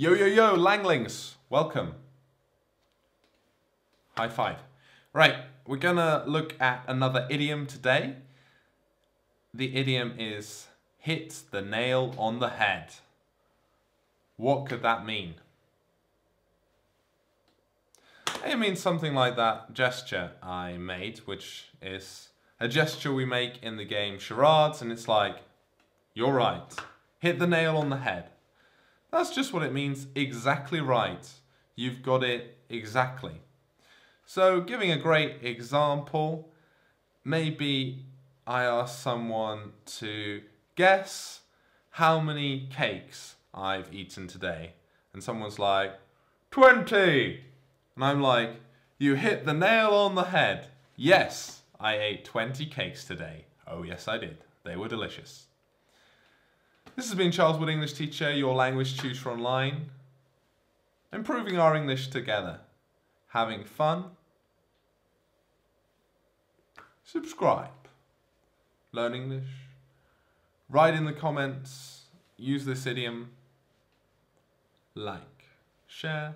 Yo, yo, yo, Langlings, welcome. High five. Right, we're gonna look at another idiom today. The idiom is hit the nail on the head. What could that mean? It means something like that gesture I made, which is a gesture we make in the game charades, and it's like, you're right, hit the nail on the head. That's just what it means, exactly right. You've got it exactly. So giving a great example, maybe I ask someone to guess how many cakes I've eaten today. And someone's like, 20! And I'm like, you hit the nail on the head. Yes, I ate 20 cakes today. Oh yes I did. They were delicious. This has been Charles Wood English Teacher, your language tutor online. Improving our English together. Having fun. Subscribe. Learn English. Write in the comments. Use this idiom. Like. Share.